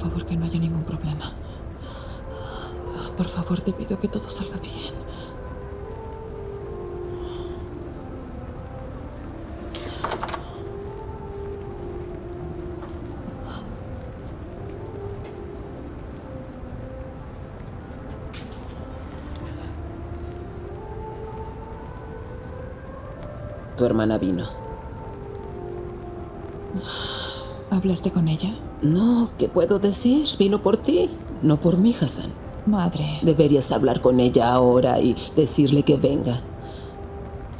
favor, que no haya ningún problema. Por favor, te pido que todo salga bien. Tu hermana vino. ¿Hablaste con ella? No, ¿qué puedo decir? Vino por ti, no por mí, Hassan. Madre. Deberías hablar con ella ahora y decirle que venga.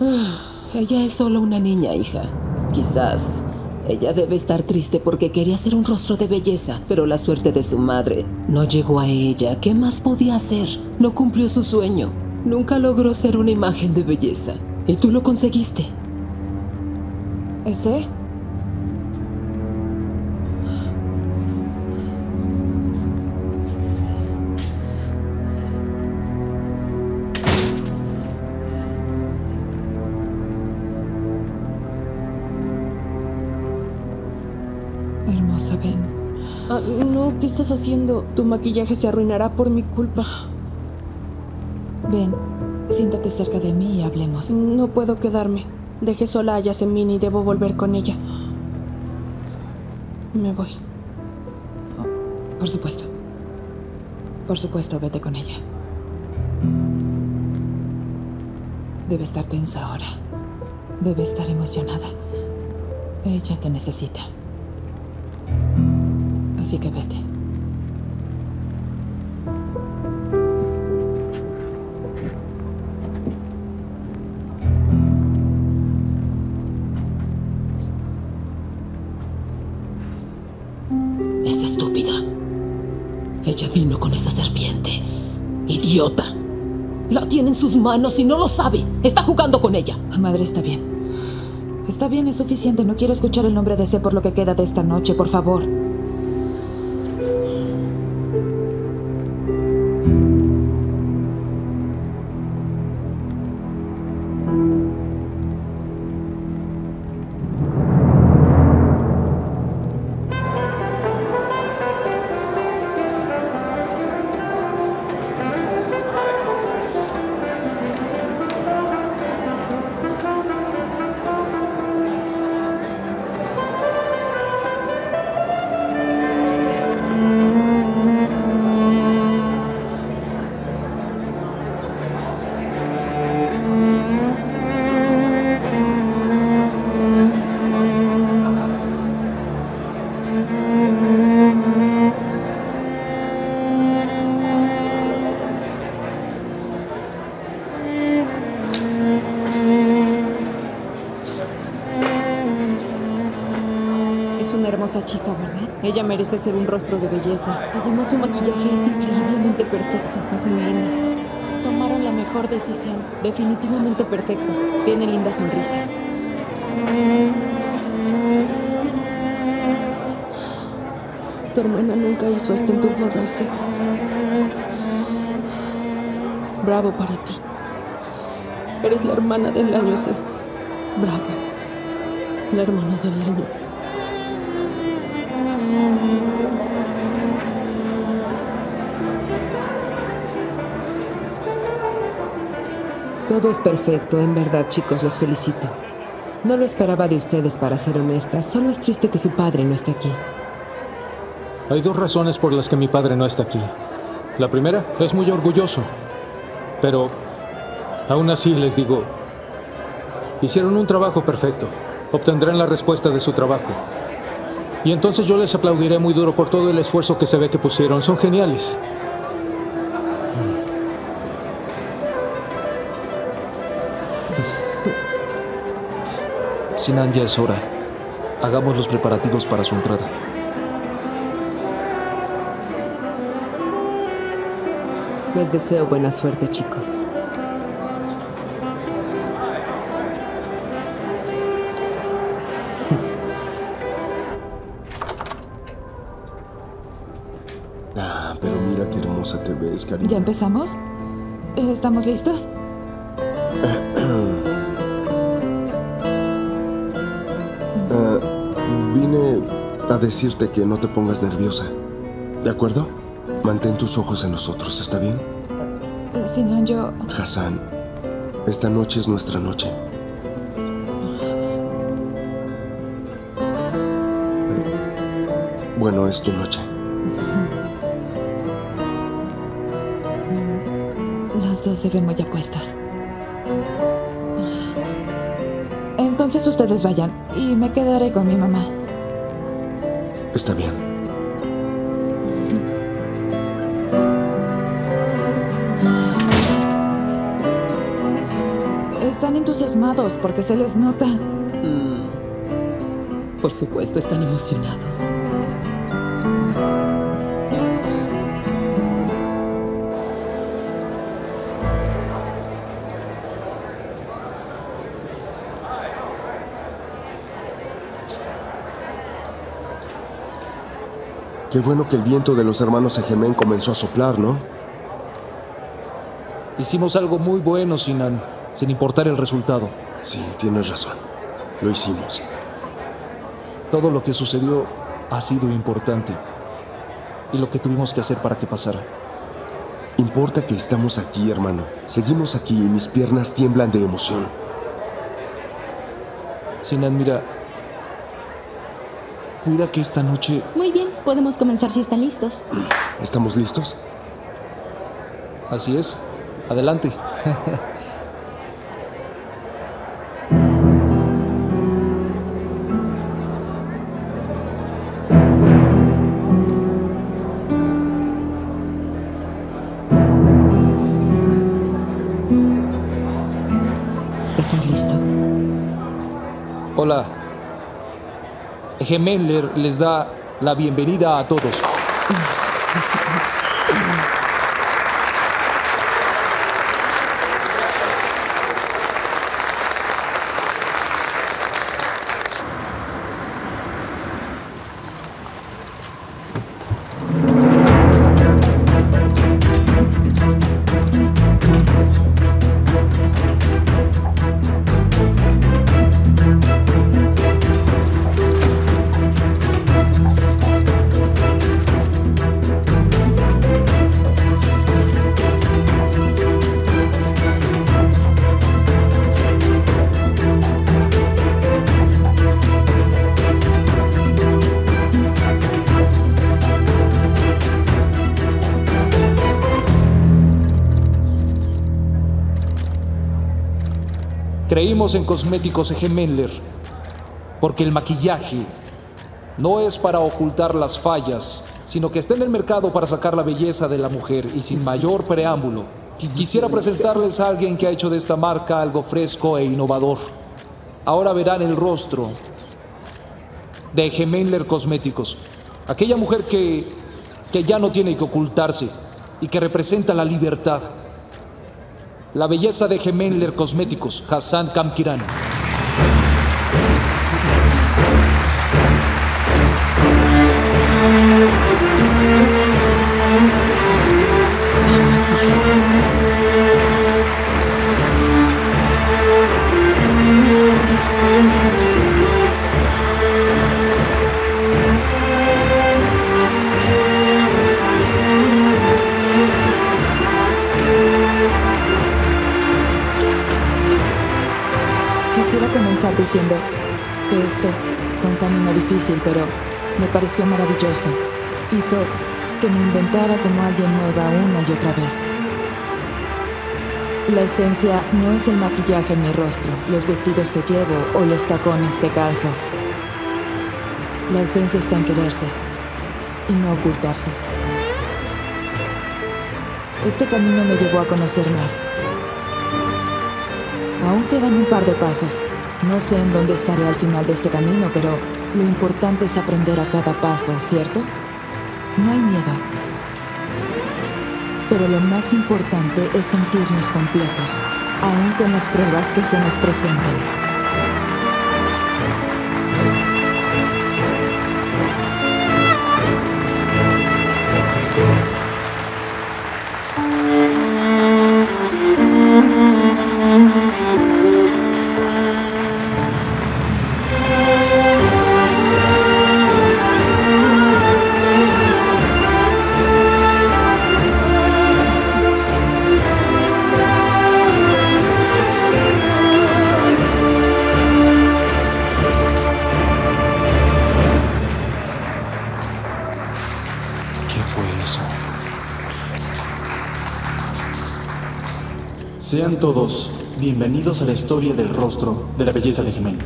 Ah, ella es solo una niña, hija. Quizás ella debe estar triste porque quería ser un rostro de belleza, pero la suerte de su madre no llegó a ella. ¿Qué más podía hacer? No cumplió su sueño. Nunca logró ser una imagen de belleza. Y tú lo conseguiste. ¿Ese? ¿Qué estás haciendo? Tu maquillaje se arruinará por mi culpa. Ven, siéntate cerca de mí y hablemos. No puedo quedarme. Dejé sola a Yasemin y debo volver con ella. Me voy. Por supuesto. Por supuesto, vete con ella. Debe estar tensa ahora. Debe estar emocionada. Ella te necesita. Así que vete. La tiene en sus manos y no lo sabe. Está jugando con ella. Madre, está bien. Está bien, es suficiente. No quiero escuchar el nombre de ese por lo que queda de esta noche, por favor. Chica, ¿verdad? Ella merece ser un rostro de belleza. Además, su maquillaje es increíblemente perfecto. Es muy linda. Tomaron la mejor decisión. Definitivamente perfecta. Tiene linda sonrisa. Tu hermana nunca hizo esto en tu boda, ¿sí? Bravo para ti. Eres la hermana del año, sí. Bravo. La hermana del año. Todo es perfecto, en verdad, chicos, los felicito. No lo esperaba de ustedes, para ser honesta. Solo es triste que su padre no esté aquí. Hay dos razones por las que mi padre no está aquí. La primera es muy orgulloso. Pero aún así les digo, hicieron un trabajo perfecto. Obtendrán la respuesta de su trabajo. Y entonces yo les aplaudiré muy duro por todo el esfuerzo que se ve que pusieron. Son geniales. Sinan, ya es hora. Hagamos los preparativos para su entrada. Les deseo buena suerte, chicos. Ah, pero mira qué hermosa te ves, cariño. ¿Ya empezamos? ¿Estamos listos? Decirte que no te pongas nerviosa. ¿De acuerdo? Mantén tus ojos en nosotros, ¿está bien? Eh, Si no, yo... Hassan, esta noche es nuestra noche. Eh, Bueno, es tu noche. Las dos se ven muy apuestas. Entonces ustedes vayan y me quedaré con mi mamá. Está bien. Están entusiasmados porque se les nota. Por supuesto, están emocionados. Qué bueno que el viento de los hermanos Egemen comenzó a soplar, ¿no? Hicimos algo muy bueno, Sinan, sin importar el resultado. Sí, tienes razón. Lo hicimos. Todo lo que sucedió ha sido importante. Y lo que tuvimos que hacer para que pasara. Importa que estamos aquí, hermano. Seguimos aquí y mis piernas tiemblan de emoción. Sinan, mira. Cuida que esta noche Muy bien, podemos comenzar si están listos. ¿Estamos listos? Así es. Adelante. Gemeller les da la bienvenida a todos. Creímos en Cosméticos Gemeller porque el maquillaje no es para ocultar las fallas, sino que está en el mercado para sacar la belleza de la mujer y sin mayor preámbulo. Quisiera presentarles a alguien que ha hecho de esta marca algo fresco e innovador. Ahora verán el rostro de Gemeller Cosméticos, aquella mujer que, que ya no tiene que ocultarse y que representa la libertad. La belleza de Gemeller Cosméticos, Hassan Kamkiran. Quisiera comenzar diciendo que este fue un camino difícil, pero me pareció maravilloso. Hizo que me inventara como alguien nueva una y otra vez. La esencia no es el maquillaje en mi rostro, los vestidos que llevo o los tacones que calzo. La esencia está en quererse y no ocultarse. Este camino me llevó a conocer más. Aún quedan un par de pasos. No sé en dónde estaré al final de este camino, pero lo importante es aprender a cada paso, ¿cierto? No hay miedo. Pero lo más importante es sentirnos completos, aún con las pruebas que se nos presentan. Mm-hmm. Sean todos bienvenidos a la historia del rostro de la belleza de Jimena.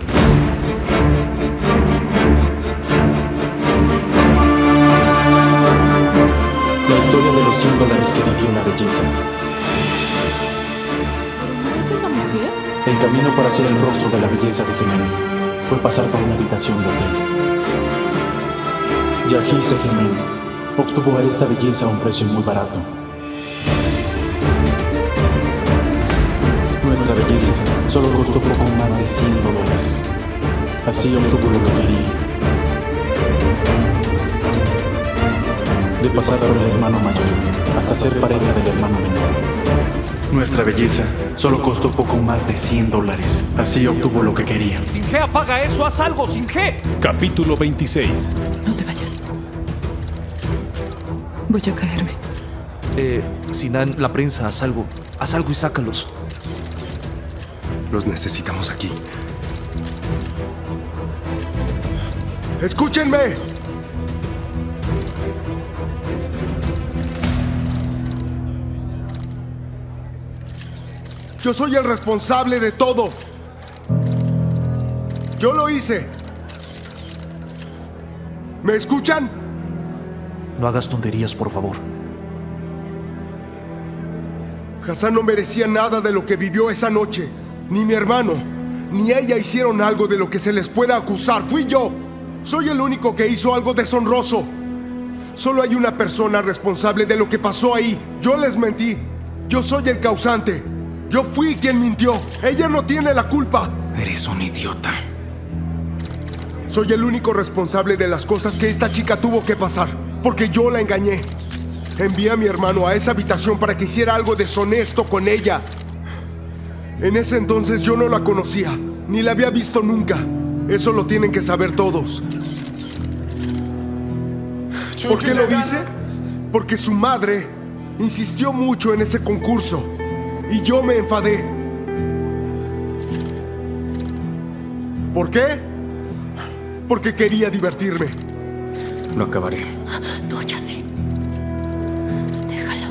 La historia de los 100 dólares que vivió la belleza. ¿No es esa mujer? El camino para ser el rostro de la belleza de Jimena fue pasar por una habitación de hotel. Yahise Jimena obtuvo a esta belleza a un precio muy barato. Nuestra belleza solo costó poco más de 100 dólares. Así obtuvo lo que quería. De pasar por el hermano mayor hasta ser pareja del hermano menor. Nuestra belleza solo costó poco más de 100 dólares. Así obtuvo lo que quería. Singe, apaga eso, haz algo, Singe. Capítulo 26. No te vayas. Voy a caerme. Eh, Sinan, la prensa, haz algo. Haz algo y sácalos. Los necesitamos aquí. ¡Escúchenme! Yo soy el responsable de todo. Yo lo hice. ¿Me escuchan? No hagas tonterías, por favor. Hassan no merecía nada de lo que vivió esa noche. Ni mi hermano, ni ella hicieron algo de lo que se les pueda acusar. Fui yo. Soy el único que hizo algo deshonroso. Solo hay una persona responsable de lo que pasó ahí. Yo les mentí. Yo soy el causante. Yo fui quien mintió. Ella no tiene la culpa. Eres un idiota. Soy el único responsable de las cosas que esta chica tuvo que pasar. Porque yo la engañé. Envié a mi hermano a esa habitación para que hiciera algo deshonesto con ella. En ese entonces yo no la conocía, ni la había visto nunca. Eso lo tienen que saber todos. ¿Por qué lo hice? Porque su madre insistió mucho en ese concurso y yo me enfadé. ¿Por qué? Porque quería divertirme. Lo acabaré. No, ya sí. Déjalo.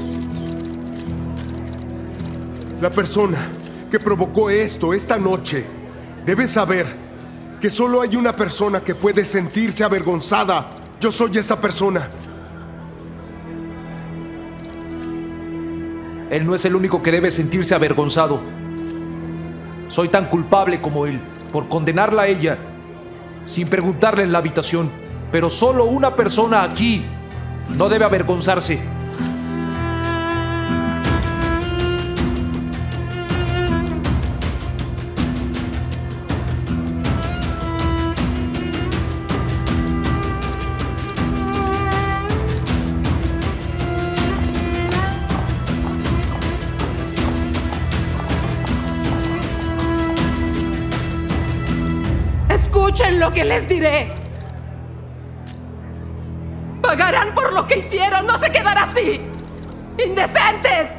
La persona que provocó esto esta noche debe saber que solo hay una persona que puede sentirse avergonzada. Yo soy esa persona. Él no es el único que debe sentirse avergonzado. Soy tan culpable como él por condenarla a ella sin preguntarle en la habitación. Pero solo una persona aquí no debe avergonzarse. Lo que les diré. Pagarán por lo que hicieron, no se quedará así. ¡Indecentes!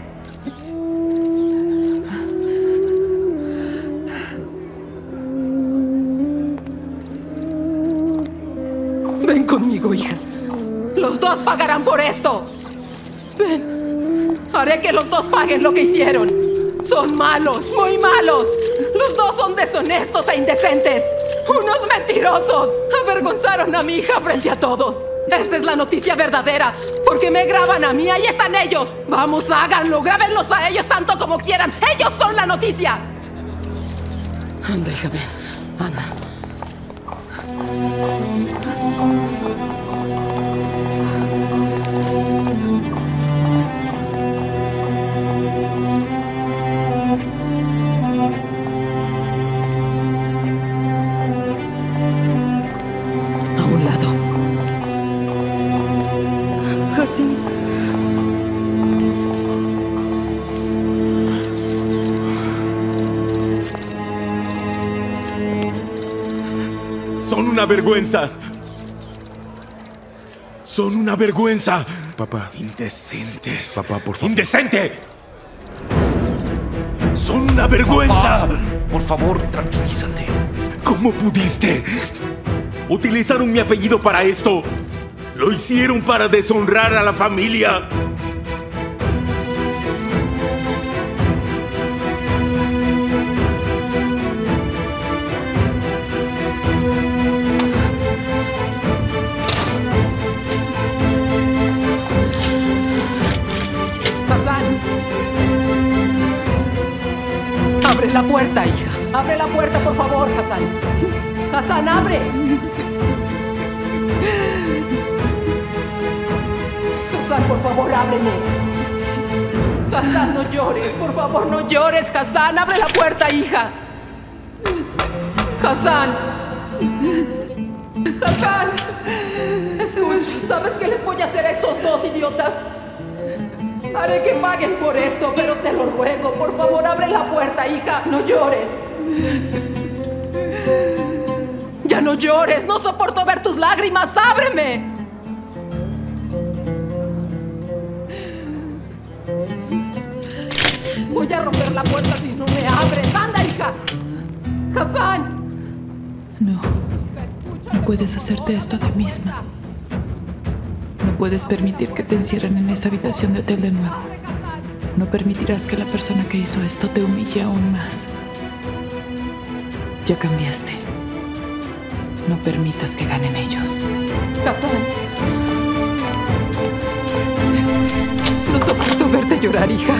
Ven conmigo, hija. Los dos pagarán por esto. Ven. Haré que los dos paguen lo que hicieron. Son malos, muy malos. Los dos son deshonestos e indecentes. Avergonzaron a mi hija frente a todos. Esta es la noticia verdadera. Porque me graban a mí, ahí están ellos. Vamos, háganlo, grábenlos a ellos tanto como quieran. Ellos son la noticia. Anda, hija, ven. Anda. Una vergüenza. Son una vergüenza. Papá, Indecentes. Papá, por favor. ¡Indecente! Son una vergüenza. Por favor, tranquilízate. ¿Cómo pudiste? Utilizaron mi apellido para esto. Lo hicieron para deshonrar a la familia. Por favor, Hassan. Hassan, abre. Hassan, por favor, ábreme. Hassan, no llores. Por favor, no llores, Hassan. Abre la puerta, hija. Hassan. Hassan. Escucha, ¿sabes qué les voy a hacer a estos dos idiotas? Haré que paguen por esto, pero te lo ruego. Por favor, abre la puerta, hija. No llores. No llores. No soporto ver tus lágrimas. ¡Ábreme! Voy a romper la puerta si no me abres. ¡Anda, hija! ¡Hassan! No. No puedes hacerte esto a ti misma. No puedes permitir que te encierren en esa habitación de hotel de nuevo. No permitirás que la persona que hizo esto te humille aún más. Ya cambiaste. No permitas que ganen ellos. Hassan. Eso es. No soporto verte llorar, hija.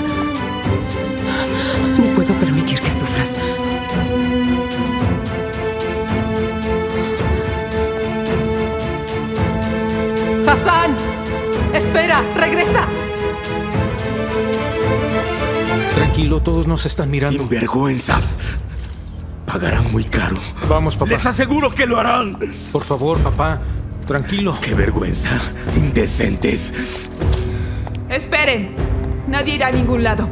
No puedo permitir que sufras. Hassan. Espera, regresa. Tranquilo, todos nos están mirando. Sin vergüenzas. Pagarán muy caro. Vamos, papá. Les aseguro que lo harán. Por favor, papá. Tranquilo. Qué vergüenza. Indecentes. Esperen. Nadie irá a ningún lado.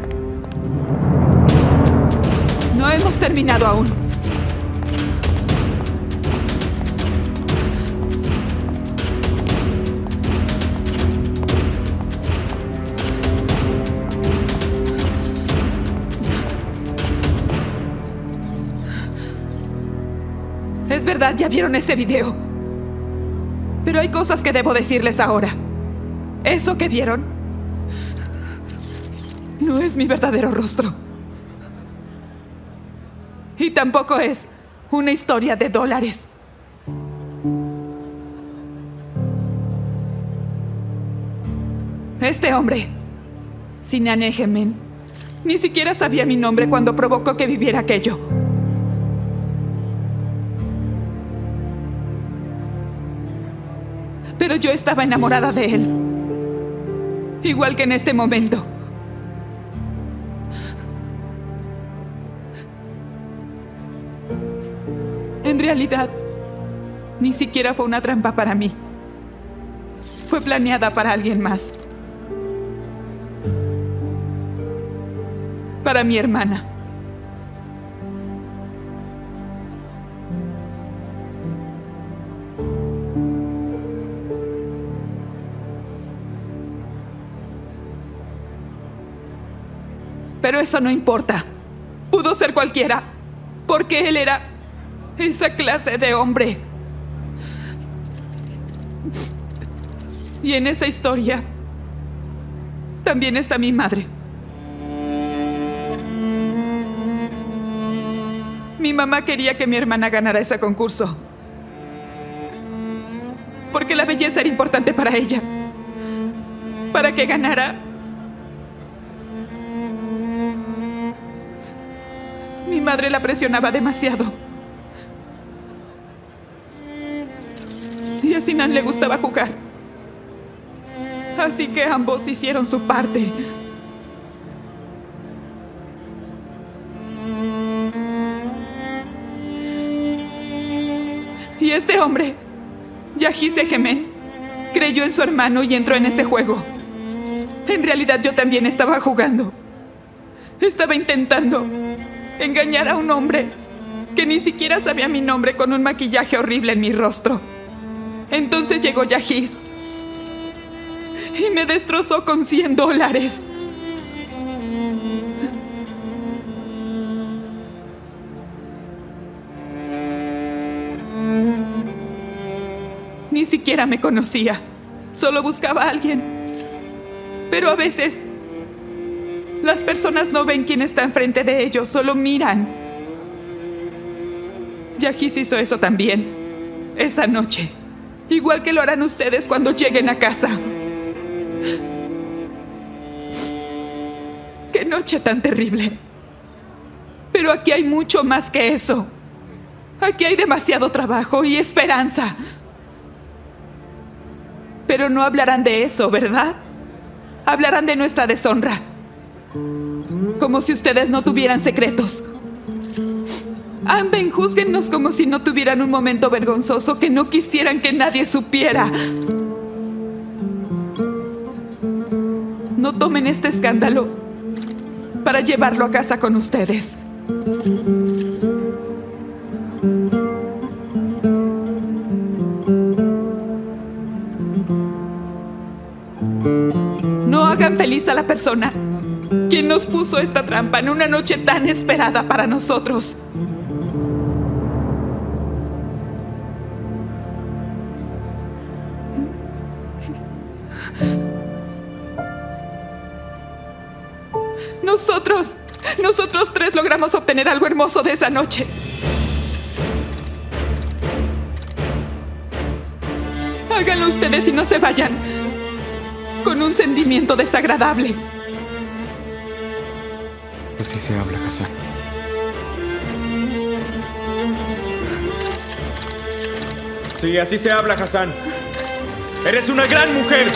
No hemos terminado aún. Ya vieron ese video. Pero hay cosas que debo decirles ahora. Eso que vieron no es mi verdadero rostro. Y tampoco es una historia de dólares. Este hombre, Sinan Egemen, ni siquiera sabía mi nombre cuando provocó que viviera aquello. Pero yo estaba enamorada de él. Igual que en este momento. En realidad, ni siquiera fue una trampa para mí. Fue planeada para alguien más. Para mi hermana. Pero eso no importa. Pudo ser cualquiera. Porque él era esa clase de hombre. Y en esa historia también está mi madre. Mi mamá quería que mi hermana ganara ese concurso. Porque la belleza era importante para ella. Para que ganara. Madre la presionaba demasiado. Y a Sinan le gustaba jugar. Así que ambos hicieron su parte. Y este hombre, Yahise Gemen, creyó en su hermano y entró en ese juego. En realidad yo también estaba jugando. Estaba intentando engañar a un hombre que ni siquiera sabía mi nombre con un maquillaje horrible en mi rostro. Entonces llegó Yahis y me destrozó con 100 dólares. Ni siquiera me conocía. Solo buscaba a alguien. Pero a veces las personas no ven quién está enfrente de ellos, solo miran. Yahis hizo eso también. Esa noche. Igual que lo harán ustedes cuando lleguen a casa. ¡Qué noche tan terrible! Pero aquí hay mucho más que eso. Aquí hay demasiado trabajo y esperanza. Pero no hablarán de eso, ¿verdad? Hablarán de nuestra deshonra. Como si ustedes no tuvieran secretos. Anden, júzguennos como si no tuvieran un momento vergonzoso que no quisieran que nadie supiera. No tomen este escándalo para llevarlo a casa con ustedes. No hagan feliz a la persona quien nos puso esta trampa en una noche tan esperada para nosotros. Nosotros, nosotros tres logramos obtener algo hermoso de esa noche. Háganlo ustedes y no se vayan con un sentimiento desagradable. Así se habla, Hassan. Sí, así se habla, Hassan. Eres una gran mujer.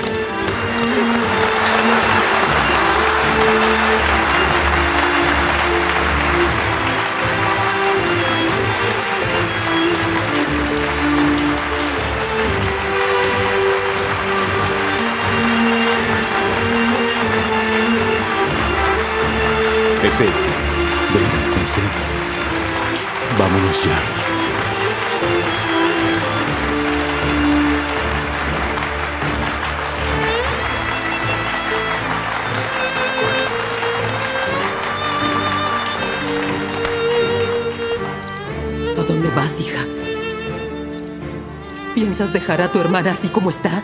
Ese. Ven. Vámonos ya. ¿A dónde vas, hija? ¿Piensas dejar a tu hermana así como está?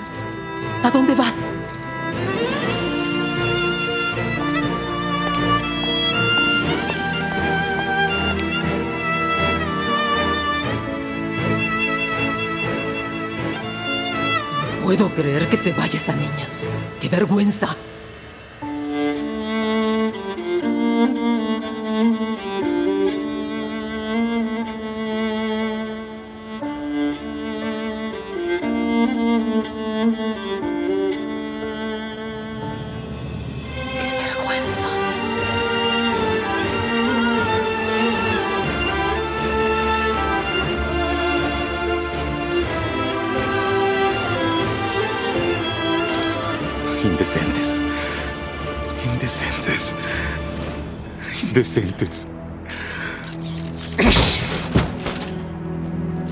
¿A dónde vas? Puedo creer que se vaya esa niña. ¡Qué vergüenza!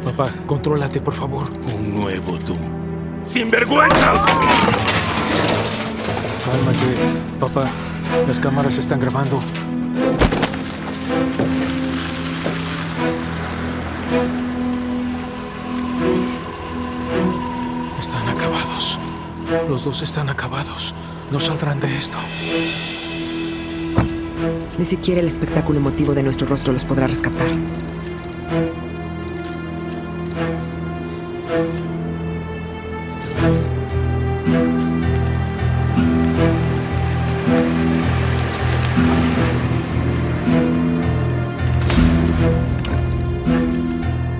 Papá, contrólate, por favor. Un nuevo tú. ¡Sinvergüenzas! Cálmate. Papá, las cámaras están grabando. Están acabados. Los dos están acabados. No saldrán de esto. Ni siquiera el espectáculo emotivo de nuestro rostro los podrá rescatar.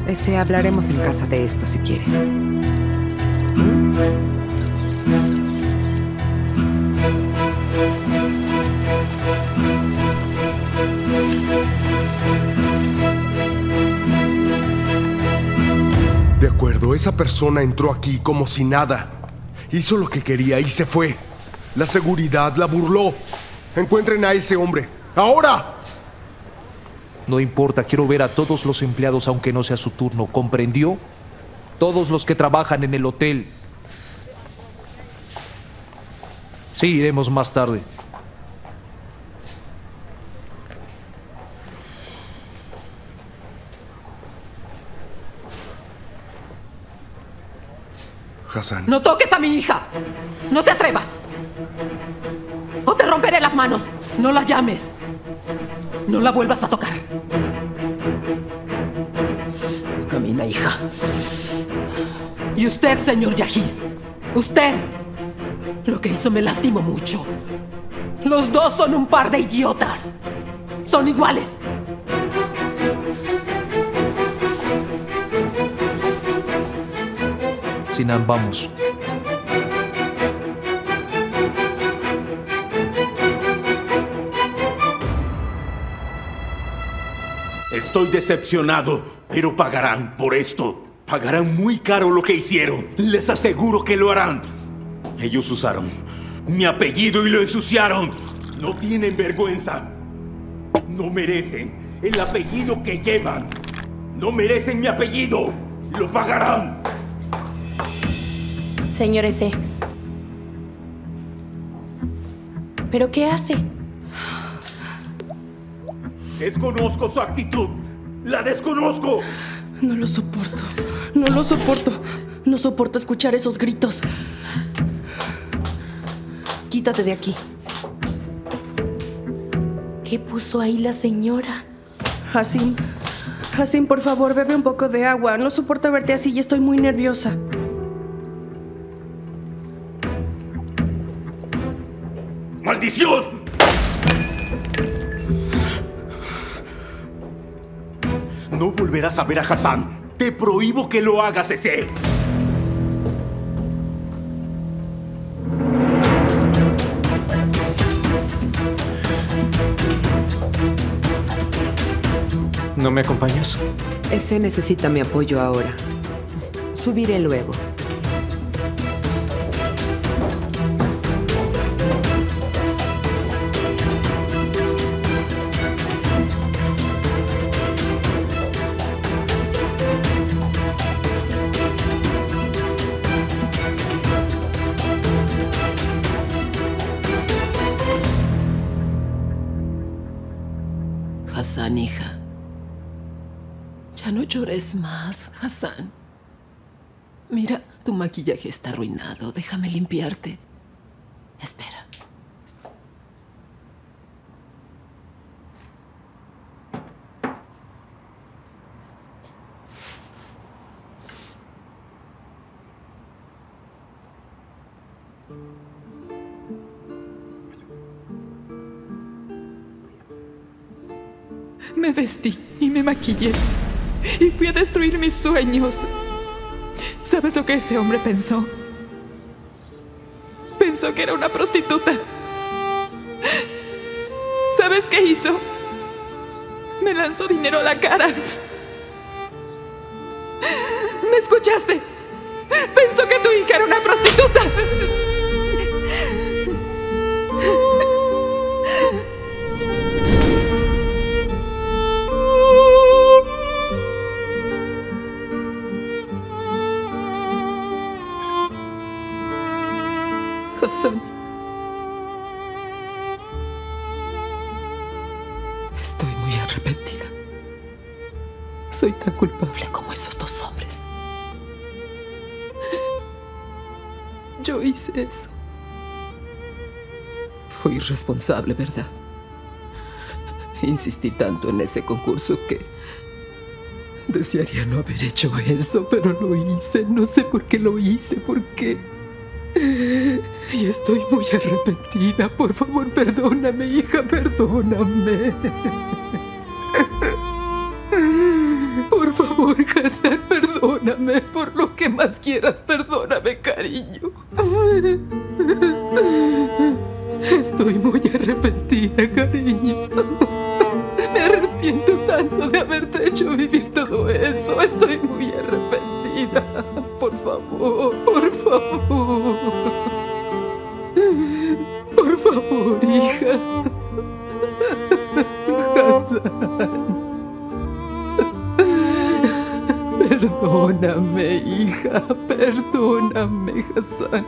Ese hablaremos en casa de esto si quieres. Esa persona entró aquí como si nada. Hizo lo que quería y se fue. La seguridad la burló. Encuentren a ese hombre. ¡Ahora! No importa, quiero ver a todos los empleados aunque no sea su turno, ¿comprendió? Todos los que trabajan en el hotel. Sí, iremos más tarde. ¡No toques a mi hija! ¡No te atrevas! ¡O te romperé las manos! ¡No la llames! ¡No la vuelvas a tocar! Camina, hija. Y usted, señor Yahis. Usted. Lo que hizo me lastimó mucho. Los dos son un par de idiotas. Son iguales. Vamos. Estoy decepcionado, pero pagarán por esto. Pagarán muy caro lo que hicieron. Les aseguro que lo harán. Ellos usaron mi apellido y lo ensuciaron. No tienen vergüenza. No merecen el apellido que llevan. No merecen mi apellido. Lo pagarán. Señor S. ¿Pero qué hace? Desconozco su actitud. La desconozco. No lo soporto. No lo soporto. No soporto escuchar esos gritos. Quítate de aquí. ¿Qué puso ahí la señora? Hasim. Hasim, por favor, bebe un poco de agua. No soporto verte así y estoy muy nerviosa. ¡Maldición! No volverás a ver a Hassan. Te prohíbo que lo hagas, ese. ¿No me acompañas? Ese necesita mi apoyo ahora. Subiré luego. Hassan. Mira, tu maquillaje está arruinado. Déjame limpiarte. Espera. Me vestí y me maquillé y fui a destruir mis sueños. ¿Sabes lo que ese hombre pensó? Pensó que era una prostituta. ¿Sabes qué hizo? Me lanzó dinero a la cara. ¿Me escuchaste? Pensó que tu hija era una prostituta. Eso. Fui irresponsable, ¿verdad? Insistí tanto en ese concurso que desearía no haber hecho eso, pero lo hice. No sé por qué lo hice, por qué. Y estoy muy arrepentida. Por favor, perdóname, hija, perdóname. Perdóname. Por lo que más quieras, perdóname, cariño. Estoy muy arrepentida, cariño. Me arrepiento tanto de haberte hecho vivir todo eso. Estoy muy arrepentida. Por favor, hija. Perdóname, Hassan.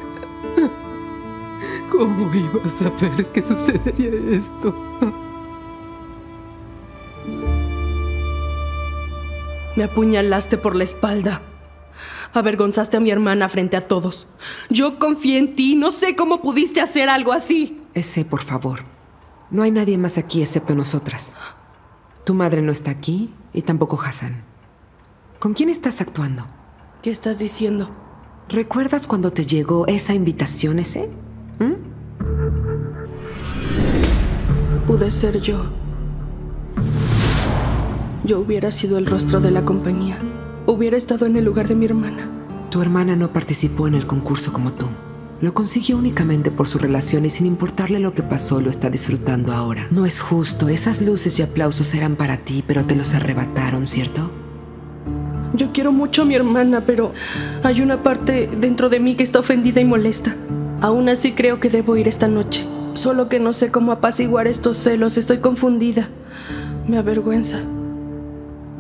¿Cómo iba a saber que sucedería esto? Me apuñalaste por la espalda. Avergonzaste a mi hermana frente a todos. Yo confié en ti. No sé cómo pudiste hacer algo así. Ese, por favor. No hay nadie más aquí excepto nosotras. Tu madre no está aquí y tampoco Hassan. ¿Con quién estás actuando? ¿Qué estás diciendo? ¿Recuerdas cuando te llegó esa invitación ese? Pude ser yo. Yo hubiera sido el rostro de la compañía. Hubiera estado en el lugar de mi hermana. Tu hermana no participó en el concurso como tú. Lo consiguió únicamente por su relación y sin importarle lo que pasó, lo está disfrutando ahora. No es justo, esas luces y aplausos eran para ti, pero te los arrebataron, ¿cierto? Yo quiero mucho a mi hermana, pero hay una parte dentro de mí que está ofendida y molesta. Aún así creo que debo ir esta noche. Solo que no sé cómo apaciguar estos celos, estoy confundida. Me avergüenza.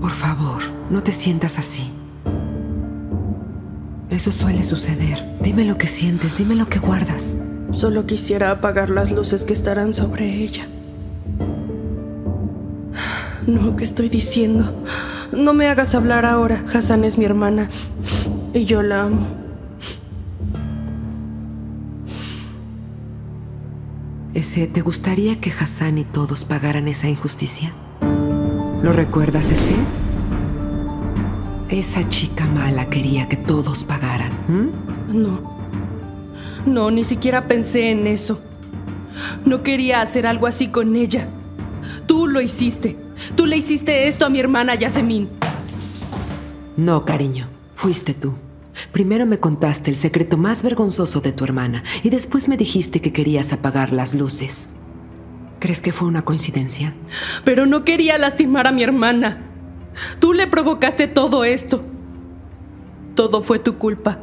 Por favor, no te sientas así. Eso suele suceder. Dime lo que sientes, dime lo que guardas. Solo quisiera apagar las luces que estarán sobre ella. No, ¿qué estoy diciendo? No me hagas hablar ahora. Hassan es mi hermana. Y yo la amo. Ese, ¿te gustaría que Hassan y todos pagaran esa injusticia? ¿Lo recuerdas, ese? Esa chica mala quería que todos pagaran. No. No, ni siquiera pensé en eso. No quería hacer algo así con ella. Tú lo hiciste. Tú le hiciste esto a mi hermana Yasemin. No, cariño. Fuiste tú. Primero me contaste el secreto más vergonzoso de tu hermana y después me dijiste que querías apagar las luces. ¿Crees que fue una coincidencia? Pero no quería lastimar a mi hermana. Tú le provocaste todo esto. Todo fue tu culpa.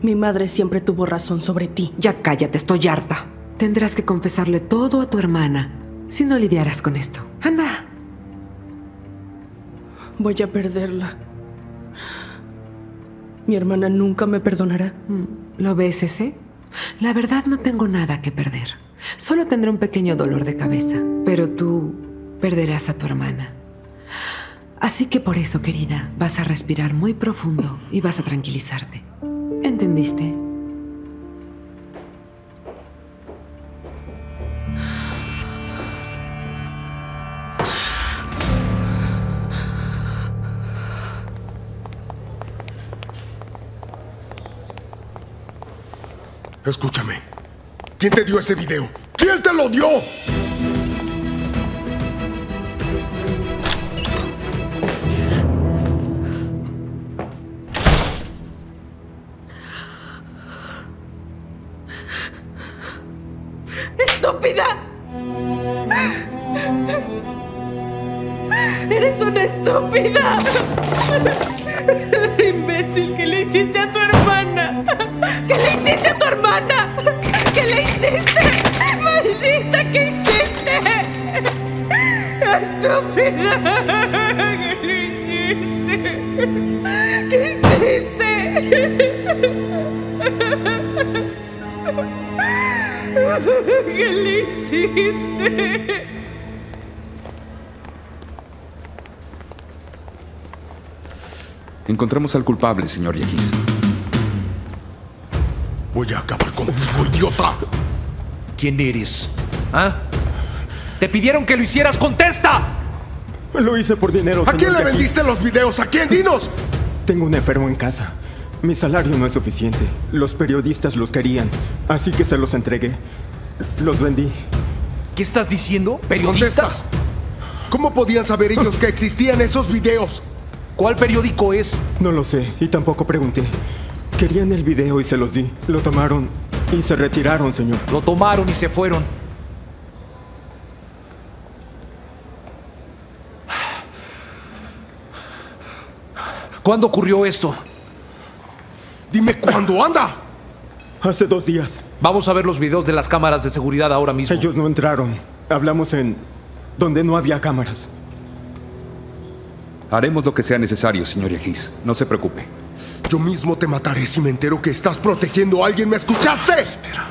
Mi madre siempre tuvo razón sobre ti. Ya cállate, estoy harta. Tendrás que confesarle todo a tu hermana si no lidiaras con esto. Anda. Voy a perderla. Mi hermana nunca me perdonará. ¿Lo ves ese? La verdad no tengo nada que perder. Solo tendré un pequeño dolor de cabeza. Pero tú perderás a tu hermana. Así que por eso, querida, vas a respirar muy profundo y vas a tranquilizarte. ¿Entendiste? ¿Quién te dio ese video? ¿Quién te lo dio? Encontramos al culpable, señor Yegis. Voy a acabar contigo, idiota. ¿Quién eres? ¿Ah? ¿Te pidieron que lo hicieras? ¡Contesta! Lo hice por dinero. ¿A quién le vendiste los videos? ¿A quién? ¡Dinos! Tengo un enfermo en casa. Mi salario no es suficiente. Los periodistas los querían, así que se los entregué. Los vendí. ¿Qué estás diciendo? ¿Periodistas? ¿Cómo podían saber ellos que existían esos videos? ¿Cuál periódico es? No lo sé y tampoco pregunté. Querían el video y se los di. Lo tomaron y se retiraron, señor. Lo tomaron y se fueron. ¿Cuándo ocurrió esto? Dime cuándo, anda. Hace dos días. Vamos a ver los videos de las cámaras de seguridad ahora mismo. Ellos no entraron. Hablamos en donde no había cámaras. Haremos lo que sea necesario, señor Yegis. No se preocupe. Yo mismo te mataré si me entero que estás protegiendo a alguien. ¿Me escuchaste? Espera.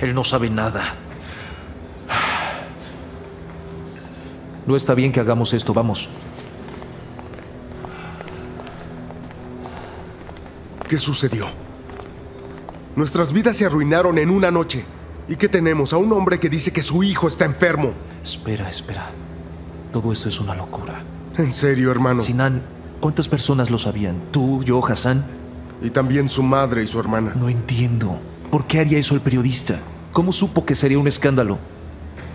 Él no sabe nada. No está bien que hagamos esto. Vamos. ¿Qué sucedió? Nuestras vidas se arruinaron en una noche. ¿Y qué tenemos? A un hombre que dice que su hijo está enfermo. Espera, espera. Todo esto es una locura. En serio, hermano. Sinan, ¿cuántas personas lo sabían? ¿Tú, yo, Hassan? Y también su madre y su hermana. No entiendo. ¿Por qué haría eso el periodista? ¿Cómo supo que sería un escándalo?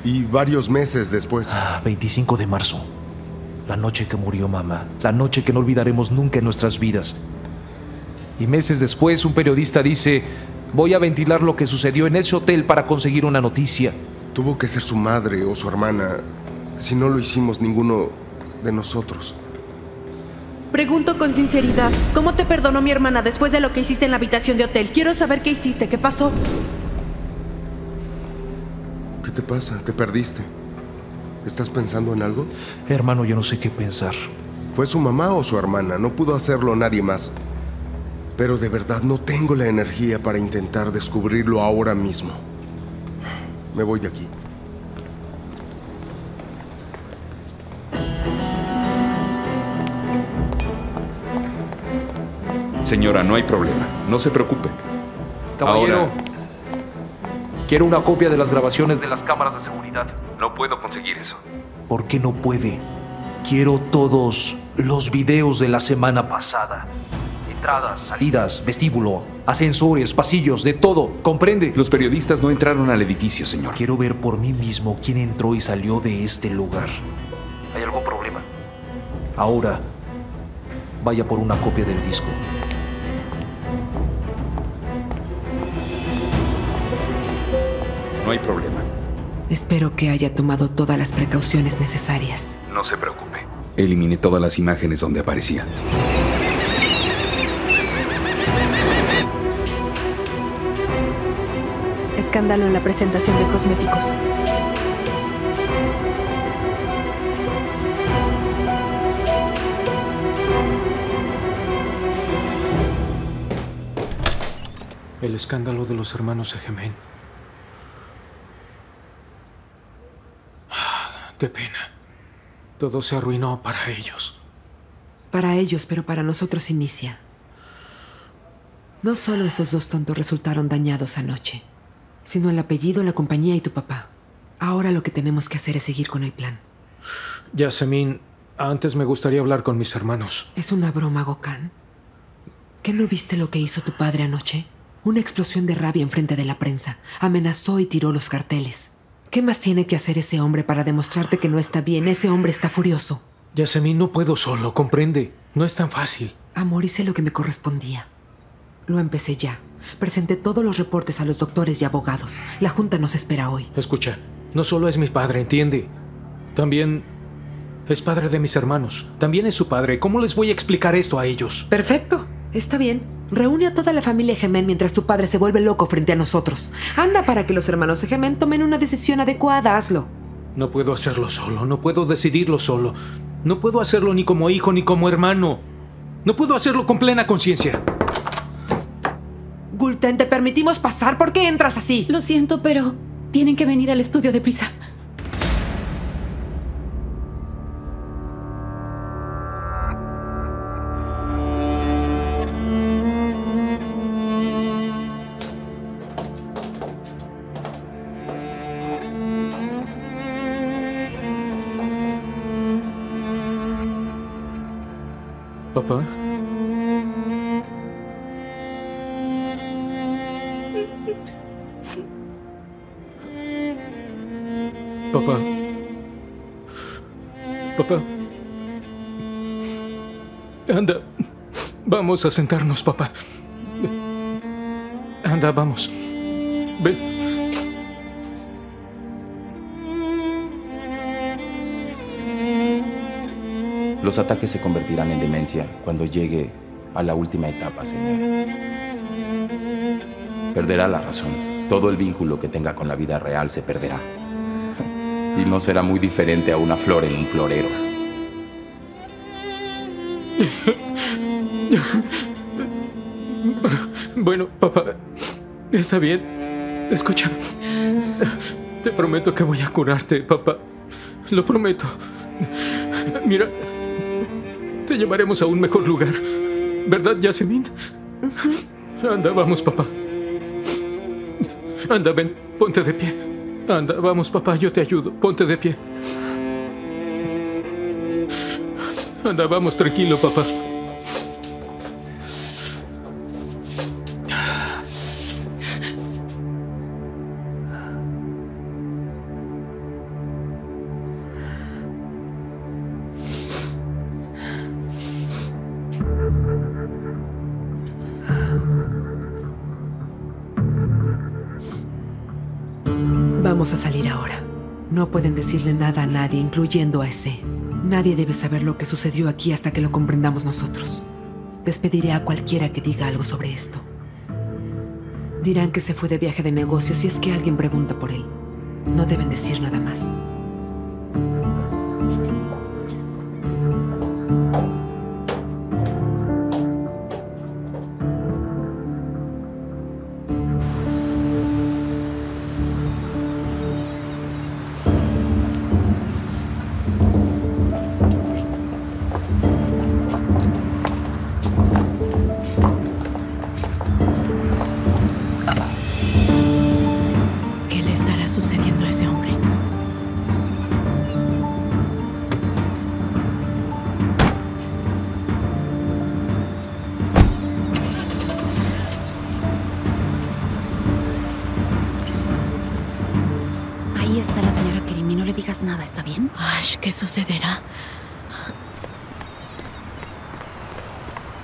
Y varios meses después. Ah, 25 de marzo. La noche que murió mamá. La noche que no olvidaremos nunca en nuestras vidas. Y meses después un periodista dice, voy a ventilar lo que sucedió en ese hotel para conseguir una noticia. Tuvo que ser su madre o su hermana. Si no lo hicimos ninguno de nosotros. Pregunto con sinceridad, ¿cómo te perdonó mi hermana después de lo que hiciste en la habitación de hotel? Quiero saber qué hiciste, qué pasó. ¿Qué te pasa? ¿Te perdiste? ¿Estás pensando en algo? Hermano, yo no sé qué pensar. ¿Fue su mamá o su hermana? No pudo hacerlo nadie más. Pero de verdad no tengo la energía para intentar descubrirlo ahora mismo. Me voy de aquí. Señora, no hay problema. No se preocupe. Caballero, Ahora, quiero una copia de las grabaciones de las cámaras de seguridad. no puedo conseguir eso. ¿Por qué no puede? Quiero todos los videos de la semana pasada. Entradas, salidas, vestíbulo, ascensores, pasillos, de todo. ¿Comprende? Los periodistas no entraron al edificio, señor. Quiero ver por mí mismo quién entró y salió de este lugar. ¿Hay algún problema? Ahora, vaya por una copia del disco. No hay problema. Espero que haya tomado todas las precauciones necesarias. No se preocupe. Eliminé todas las imágenes donde aparecía. Escándalo en la presentación de cosméticos. El escándalo de los hermanos Egemen. Qué pena. Todo se arruinó para ellos. Para ellos, pero para nosotros inicia. No solo esos dos tontos resultaron dañados anoche, sino el apellido, la compañía y tu papá. Ahora lo que tenemos que hacer es seguir con el plan. Yasemin, antes me gustaría hablar con mis hermanos. ¿Es una broma, Gokhan? ¿Qué no viste lo que hizo tu padre anoche? Una explosión de rabia enfrente de la prensa. Amenazó y tiró los carteles. ¿Qué más tiene que hacer ese hombre para demostrarte que no está bien? Ese hombre está furioso. Yasemin, no puedo solo, comprende. No es tan fácil. Amor, hice lo que me correspondía. Lo empecé ya. Presenté todos los reportes a los doctores y abogados. La junta nos espera hoy. Escucha, no solo es mi padre, entiende. También es padre de mis hermanos. También es su padre. ¿Cómo les voy a explicar esto a ellos? Perfecto. Está bien. Reúne a toda la familia Gemen mientras tu padre se vuelve loco frente a nosotros. Anda para que los hermanos Gemen tomen una decisión adecuada. Hazlo. No puedo hacerlo solo, no puedo decidirlo solo. No puedo hacerlo ni como hijo ni como hermano. No puedo hacerlo con plena conciencia. Gulten, te permitimos pasar. ¿Por qué entras así? Lo siento, pero tienen que venir al estudio de Papá. Papá. Papá. Anda. Vamos a sentarnos, papá. Anda, vamos. Ven. Los ataques se convertirán en demencia cuando llegue a la última etapa, señor. Perderá la razón. Todo el vínculo que tenga con la vida real se perderá. Y no será muy diferente a una flor en un florero. Bueno, papá, está bien. Escucha, te prometo que voy a curarte, papá. Lo prometo. Mira, te llevaremos a un mejor lugar. ¿Verdad, Yasemin? Anda, vamos, papá. Anda, ven, ponte de pie. Anda, vamos, papá, yo te ayudo. Ponte de pie. Anda, vamos, tranquilo, papá. Pueden decirle nada a nadie, incluyendo a ese. Nadie debe saber lo que sucedió aquí hasta que lo comprendamos nosotros. Despediré a cualquiera que diga algo sobre esto. Dirán que se fue de viaje de negocios si es que alguien pregunta por él. No deben decir nada más. Estará sucediendo a ese hombre? Ahí está la señora Kerimi. No le digas nada, ¿está bien? Ay, ¿qué sucederá?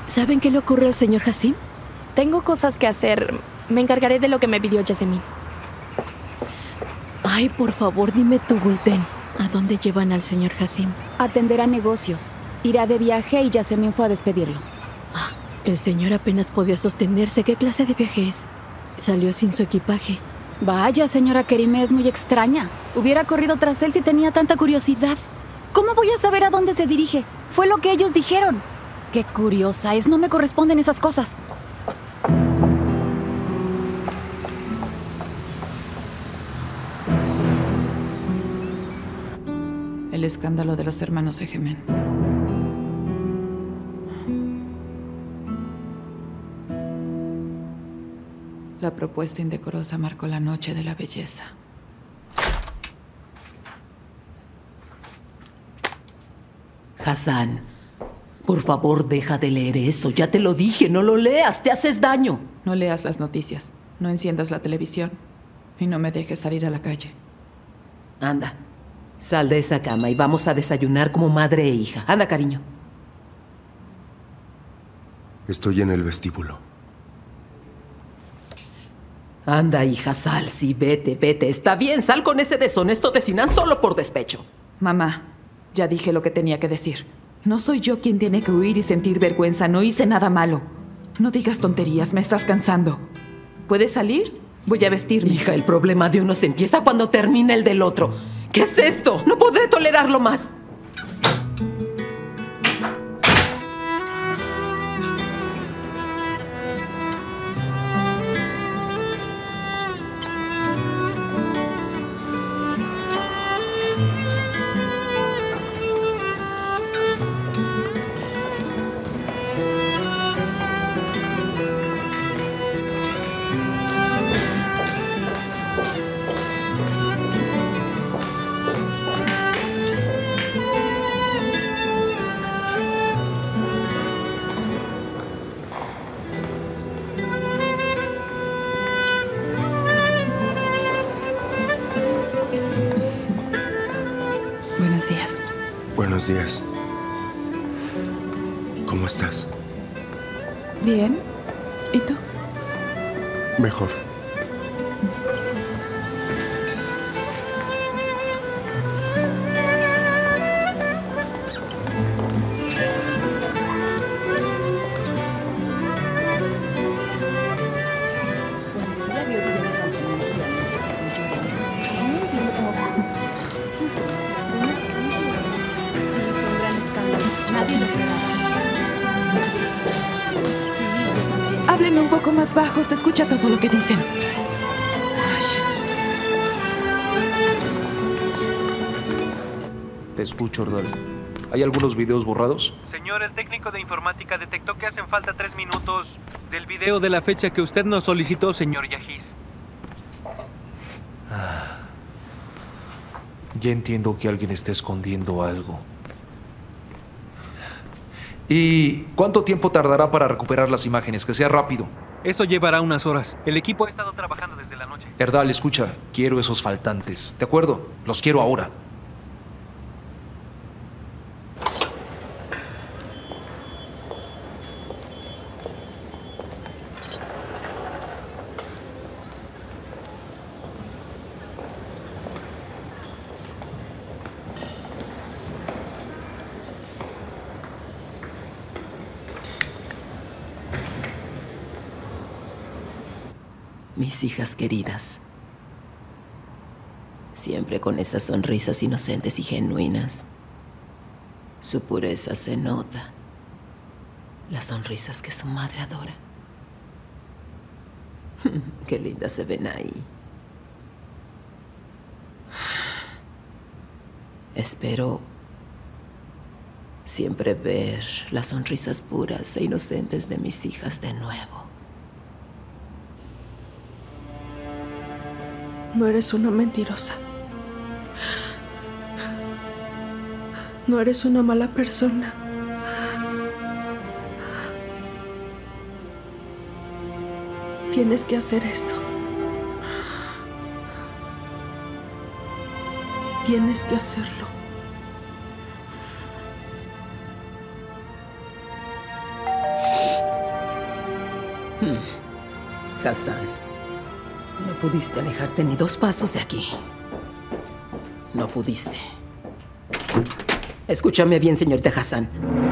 ¿Saben qué le ocurre al señor Hassim? Tengo cosas que hacer. Me encargaré de lo que me pidió Yasemin. Ay, por favor, dime tú, Gulten. ¿A dónde llevan al señor Hassim? Atenderá negocios. Irá de viaje y Yasemin fue a despedirlo. El señor apenas podía sostenerse. ¿Qué clase de viaje es? Salió sin su equipaje. Vaya, señora Kerime, es muy extraña. Hubiera corrido tras él si tenía tanta curiosidad. ¿Cómo voy a saber a dónde se dirige? Fue lo que ellos dijeron. Qué curiosa es, no me corresponden esas cosas. El escándalo de los hermanos Egemen. La propuesta indecorosa marcó la noche de la belleza. Hassan, por favor, deja de leer eso. Ya te lo dije, no lo leas, te haces daño. No leas las noticias, no enciendas la televisión y no me dejes salir a la calle. Anda, sal de esa cama y vamos a desayunar como madre e hija. Anda, cariño. Estoy en el vestíbulo. Anda, hija, sal, sí, vete, vete. Está bien, sal con ese deshonesto de Sinan solo por despecho. Mamá, ya dije lo que tenía que decir. No soy yo quien tiene que huir y sentir vergüenza. No hice nada malo. No digas tonterías, me estás cansando. ¿Puedes salir? Voy a vestirme. Hija, el problema de uno se empieza cuando termina el del otro. ¿Qué es esto? No podré tolerarlo más. Mejor. Más bajo, se escucha todo lo que dicen. Te escucho, Ordal. ¿Hay algunos videos borrados? Señor, el técnico de informática detectó que hacen falta tres minutos del video de la fecha que usted nos solicitó, señor Yajis. Ya entiendo que alguien está escondiendo algo. ¿Y cuánto tiempo tardará para recuperar las imágenes? Que sea rápido. Eso llevará unas horas. El equipo ha estado trabajando desde la noche. Erdal, escucha, quiero esos faltantes. ¿De acuerdo? Los quiero ahora. Mis hijas queridas. Siempre con esas sonrisas inocentes y genuinas. Su pureza se nota. Las sonrisas que su madre adora. Qué lindas se ven ahí. Espero siempre ver las sonrisas puras e inocentes de mis hijas de nuevo. No eres una mentirosa. No eres una mala persona. Tienes que hacer esto. Tienes que hacerlo. Hmm. Hassan, pudiste alejarte ni dos pasos de aquí. No pudiste. Escúchame bien, señorita Hassan.